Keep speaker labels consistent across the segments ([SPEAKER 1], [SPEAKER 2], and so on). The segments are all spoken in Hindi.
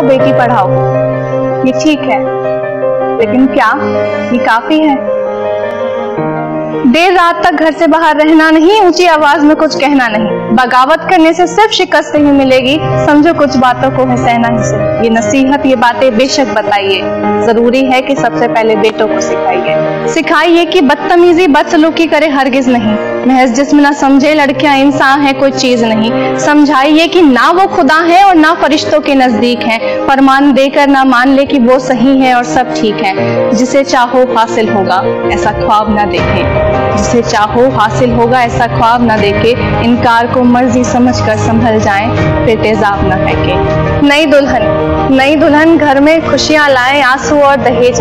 [SPEAKER 1] लिखाओ बेटी, पढ़ाओ। ये ठीक है। लेकिन क्या? ये काफ़ी है। देर रात तक घर से बाहर रहना नहीं, ऊँची आवाज़ में कुछ कहना नहीं। बगावत करने से सिर्फ़ शिकस्त ही मिलेगी। समझो कुछ बातों को है सहना ही से। ये नसीहत, ये बातें बेशक बताइए। ज़रूरी है कि सबसे पहले बेटों को सिखाइए। सिखाइए कि बदतमीजी बदसलूकी करे हरगिज नहीं। महज जिसम ना समझे लड़कियाँ इंसान है, कोई चीज़ नहीं। समझाइए कि ना वो खुदा है और ना फरिश्तों के नज़दीक है। फरमान देकर ना मान ले कि वो सही है और सब ठीक है। जिसे चाहो हासिल होगा, ऐसा ख्वाब ना देखें। जिसे चाहो हासिल होगा, ऐसा ख्वाब ना देखे। इनकार को मर्ज़ी समझकर संभल जाए, फिर तेजाब ना फेंके। नई दुल्हन नई दुल्हन घर में खुशियाँ लाए आँसू और दहेज।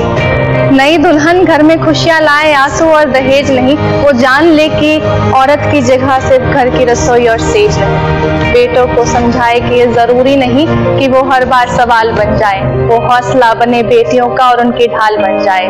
[SPEAKER 1] नई दुल्हन घर में खुशियाँ लाए आँसू और दहेज नहीं, वो जान ले कि औरत की जगह सिर्फ़ घर की रसोई और सेज है। बेटों को समझाए कि ये ज़रूरी नहीं कि वो हर बार सवाल बन जाए। वो हौसला बने बेटियों का और उनकी ढाल बन जाए।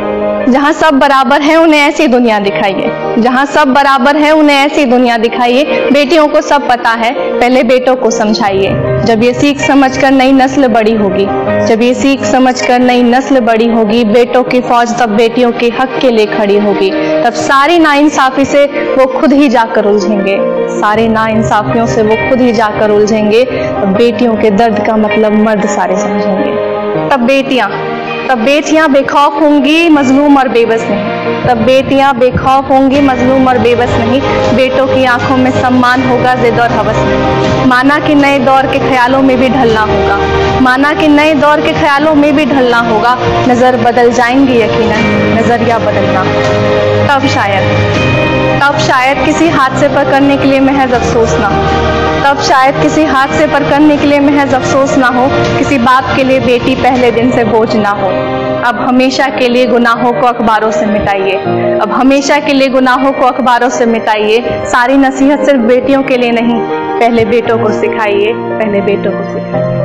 [SPEAKER 1] जहाँ सब बराबर है, उन्हें ऐसी दुनिया दिखाइए। जहाँ सब बराबर है, उन्हें ऐसी दुनिया दिखाइए। बेटियों को सब पता है, पहले बेटों को समझाइए। जब ये सीख समझकर नई नस्ल बड़ी होगी, जब ये सीख समझकर नई नस्ल बड़ी होगी, बेटों की फौज तब बेटियों के हक के लिए खड़ी होगी। तब सारी नाइंसाफी से वो खुद ही जाकर उलझेंगे। सारे नाइंसाफियों से वो खुद ही जाकर उलझेंगे। तब बेटियों के दर्द का मतलब मर्द सारे समझेंगे। तब बेटियाँ तब बेटियाँ बेखौफ होंगी, मजलूम और बेबस नहीं। तब बेटियाँ बेखौफ होंगी, मजलूम और बेबस नहीं। बेटों की आँखों में सम्मान होगा, जिद और हवस नहीं। माना कि नए दौर के ख्यालों में भी ढलना होगा। माना कि नए दौर के ख्यालों में भी ढलना होगा। नज़र बदल जाएँगी यकीन नज़रिया बदलना। तब शायद तब शायद किसी हादसे पर करने के लिए महज अफसोस ना तब शायद किसी हादसे पर करने के लिए महज अफसोस ना हो, किसी बाप के लिए बेटी पहले दिन से बोझ ना हो। अब हमेशा के लिए गुनाहों को अखबारों से मिटाइए। अब हमेशा के लिए गुनाहों को अखबारों से मिटाइए। सारी नसीहत सिर्फ़ बेटियों के लिए नहीं, पहले बेटों को सिखाइए, पहले बेटों को सिखाइए।